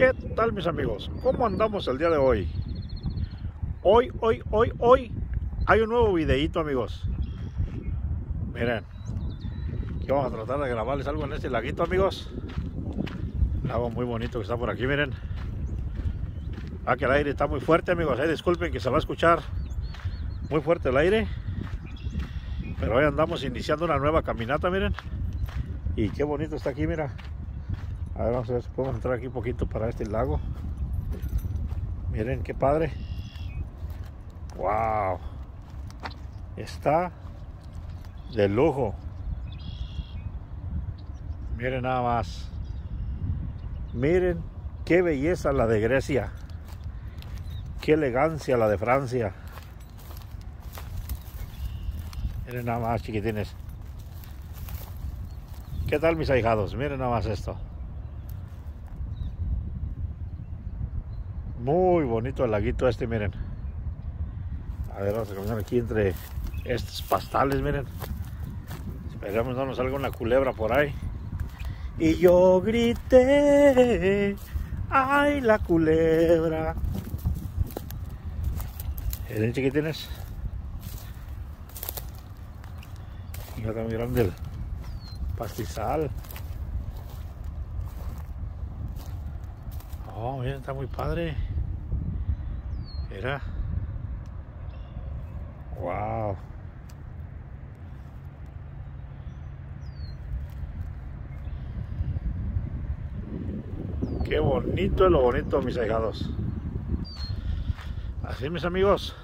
¿Qué tal mis amigos? ¿Cómo andamos el día de hoy? Hoy, hoy, hoy, hoy hay un nuevo videíto amigos. Miren, que vamos a tratar de grabarles algo en este laguito amigos. Un lago muy bonito que está por aquí, miren. Ah, que el aire está muy fuerte amigos. Ahí disculpen que se va a escuchar muy fuerte el aire. Pero hoy andamos iniciando una nueva caminata, miren. Y qué bonito está aquí, mira. A ver, vamos a ver si podemos entrar aquí un poquito para este lago. Miren qué padre. Wow. Está de lujo. Miren nada más. Miren qué belleza la de Grecia. Qué elegancia la de Francia. Miren nada más, chiquitines. ¿Qué tal mis ahijados? Miren nada más esto. Muy bonito el laguito este, miren. A ver, vamos a caminar aquí entre estos pastales, miren. Esperamos no nos salga una culebra por ahí. Y yo grité, ¡ay, la culebra! Miren, chiquitines. Está muy grande el pastizal. Oh, miren, está muy padre. Mira. Wow. Qué bonito es lo bonito, mis ahijados. Así, mis amigos.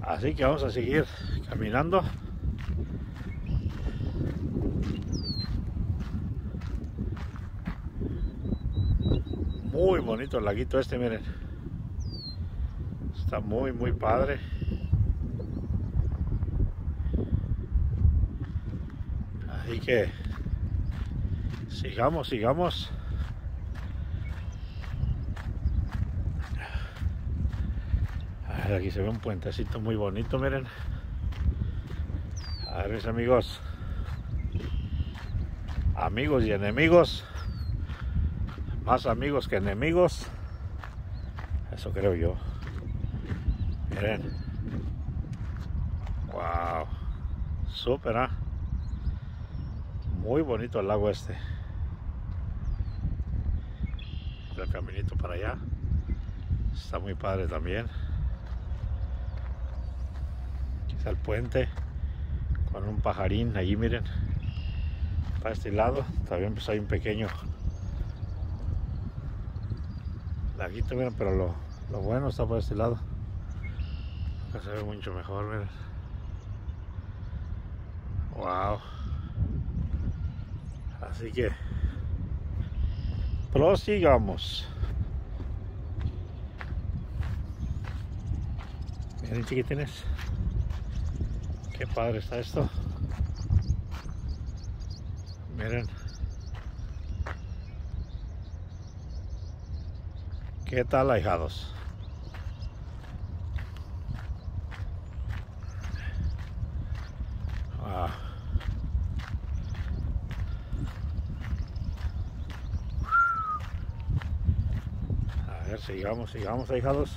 Así que vamos a seguir caminando. Muy bonito el laguito este, miren. Está muy, muy padre. Así que sigamos, sigamos. Aquí se ve un puentecito muy bonito, miren. A ver, mis amigos. Amigos y enemigos. Más amigos que enemigos. Eso creo yo. Wow. Súper, ¿ah? Muy bonito el lago este. El caminito para allá. Está muy padre también. Aquí está el puente. Con un pajarín allí, miren. Para este lado. También pues hay un pequeño laguito, miren, pero lo, lo bueno está por este lado. Acá se ve mucho mejor, miren. Wow. Así que prosigamos. Miren chiquitines. Qué padre está esto. Miren. ¿Qué tal, ahijados? Ah. A ver, sigamos, sigamos, ahijados.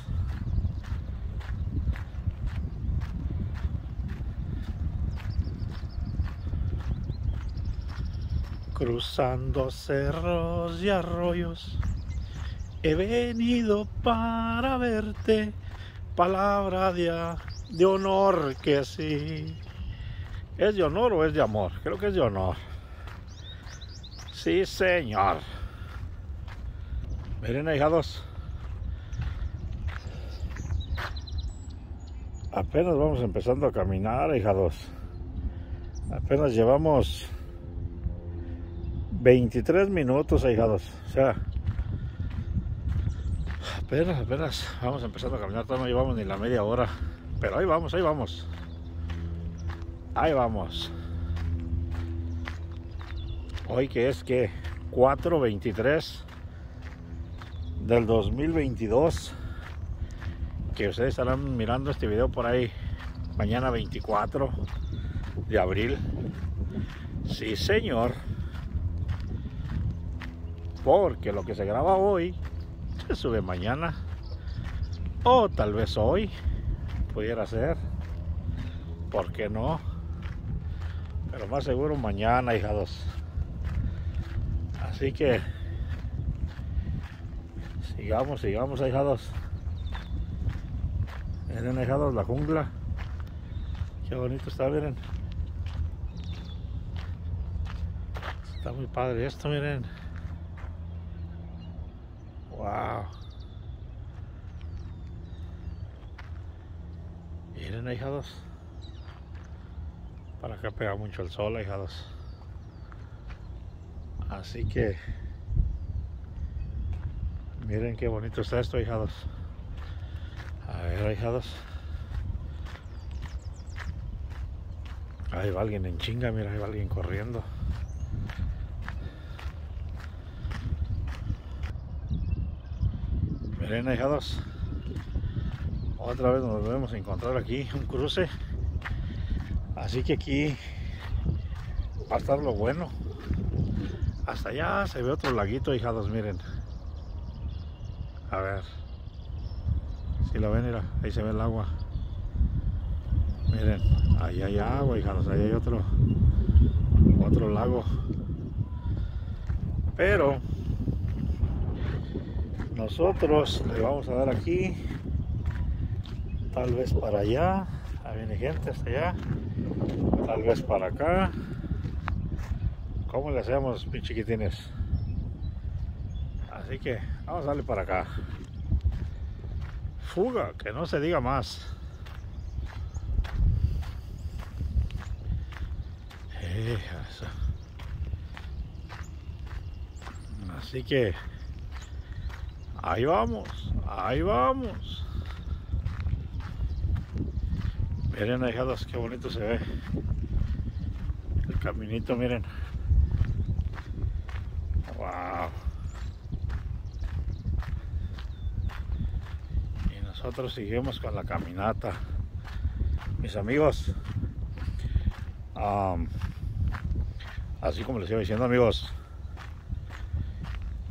Cruzando cerros y arroyos. He venido para verte, palabra de, honor que sí. ¿Es de honor o es de amor? Creo que es de honor. Sí, señor. Miren, hijados. Apenas vamos empezando a caminar, hijados. Apenas llevamos 23 minutos, hijados. O sea, apenas, apenas vamos empezando a caminar, todavía no llevamos ni la media hora. Pero ahí vamos, ahí vamos. Ahí vamos. Hoy que es que 4.23 del 2022. Que ustedes estarán mirando este video por ahí mañana 24 de abril. Sí, señor. Porque lo que se graba hoy se sube mañana. O tal vez hoy. Pudiera ser. ¿Por qué no? Pero más seguro mañana, hijados. Así que sigamos, sigamos, hijados. Miren, hijados, la jungla. Qué bonito está, miren. Está muy padre esto, miren. Wow. Miren, hijados. Para acá pega mucho el sol, hijados. Así que miren qué bonito está esto, hijados. A ver, hijados. Ahí va alguien en chinga, mira, ahí va alguien corriendo. Miren, hijados. Otra vez nos volvemos a encontrar aquí, un cruce. Así que aquí va a estar lo bueno. Hasta allá se ve otro laguito, hijados, miren. A ver. Si lo ven, ahí se ve el agua. Miren, ahí hay agua, hijados, ahí hay otro, otro lago. Pero nosotros le vamos a dar aquí, tal vez para allá. Ahí viene gente hasta allá, tal vez para acá. ¿Cómo le hacemos, mis chiquitines? Así que vamos a darle para acá. Fuga, que no se diga más. Eso. Así que ahí vamos, ahí vamos. Miren, hijados, qué bonito se ve. El caminito, miren. Wow. Y nosotros seguimos con la caminata. Mis amigos, así como les iba diciendo amigos,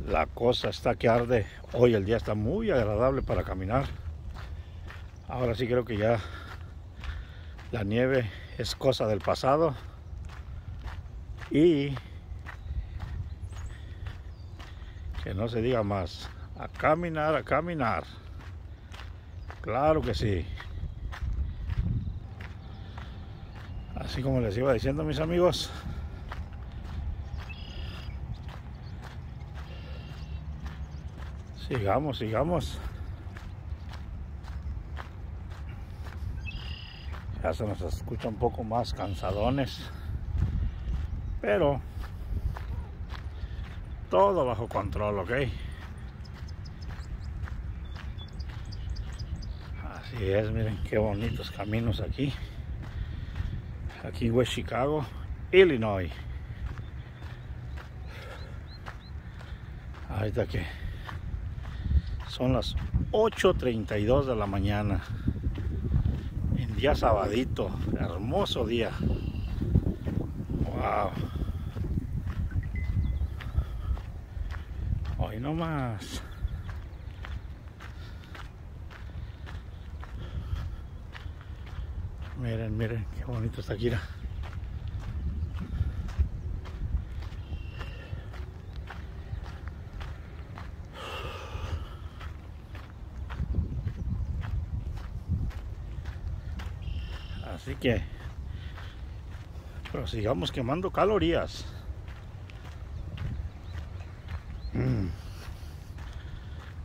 la cosa está que arde. Hoy el día está muy agradable para caminar. Ahora sí creo que ya la nieve es cosa del pasado. Y que no se diga más. A caminar, a caminar. Claro que sí. Así como les iba diciendo mis amigos. Sigamos, sigamos. Ya se nos escucha un poco más cansadones. Pero todo bajo control, ¿ok? Así es, miren qué bonitos caminos aquí. Aquí West Chicago, Illinois. Ahorita que son las 8.32 de la mañana. En día sabadito, hermoso día. Wow. no más. Miren, miren, qué bonito está aquí. Así que, pero sigamos quemando calorías.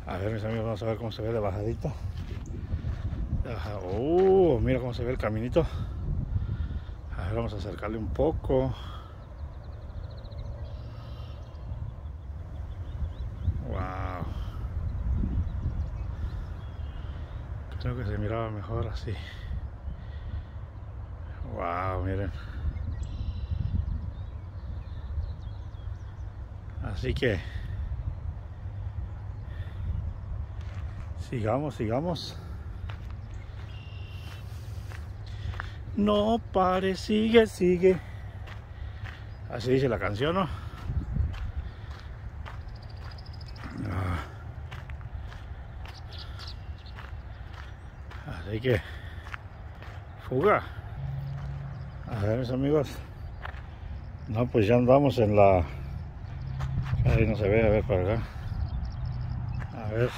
A ver, mis amigos, vamos a ver cómo se ve de bajadito. Oh, mira cómo se ve el caminito. A ver, vamos a acercarle un poco. Wow. Creo que se miraba mejor así. Wow, miren. Así que Sigamos, sigamos. No pare, sigue, sigue. Así dice la canción, ¿no? Ah. Así que, fuga. A ver, mis amigos. No, pues ya andamos en la... Ahí no se ve, a ver para acá. A ver.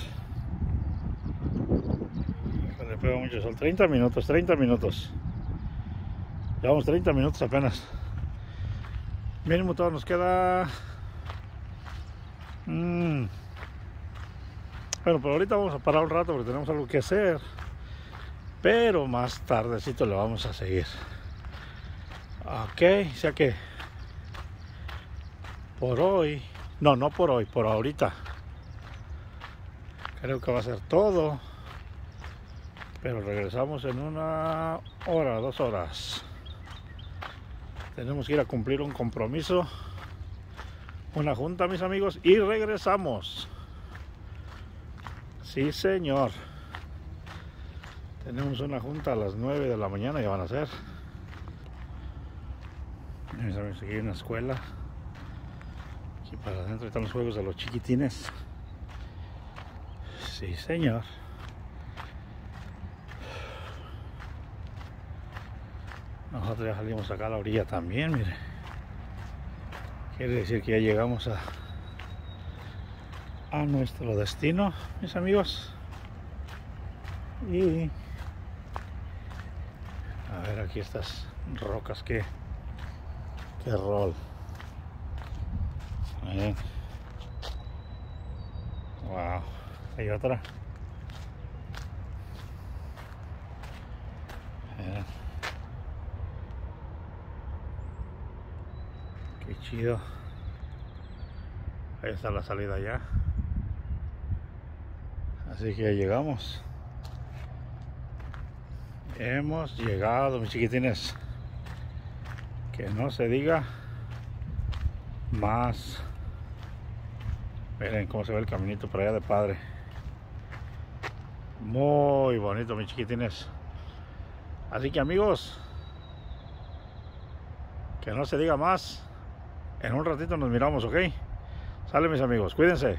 Le pega mucho sol. 30 minutos, 30 minutos. Llevamos 30 minutos apenas. Mínimo todo nos queda... Mm. Bueno, pero ahorita vamos a parar un rato porque tenemos algo que hacer. Pero más tardecito le vamos a seguir. Ok, o sea que por hoy, no, no por hoy, por ahorita. Creo que va a ser todo. Pero regresamos en una hora, dos horas. Tenemos que ir a cumplir un compromiso, una junta, mis amigos, y regresamos. Sí, señor. Tenemos una junta a las 9 de la mañana, ya van a ser. Mis amigos, aquí hay una escuela. Aquí para adentro están los juegos de los chiquitines. Sí, señor. Nosotros ya salimos acá a la orilla también, mire. Quiere decir que ya llegamos a, a nuestro destino, mis amigos. Y a ver aquí estas rocas que qué rol. Wow, hay otra. Miren. Qué Ahí está la salida ya. Así que llegamos. Hemos llegado, mis chiquitines. Que no se diga más. Miren cómo se ve el caminito por allá de padre. Muy bonito, mis chiquitines. Así que amigos, que no se diga más. En un ratito nos miramos, ¿ok? Sale mis amigos, cuídense.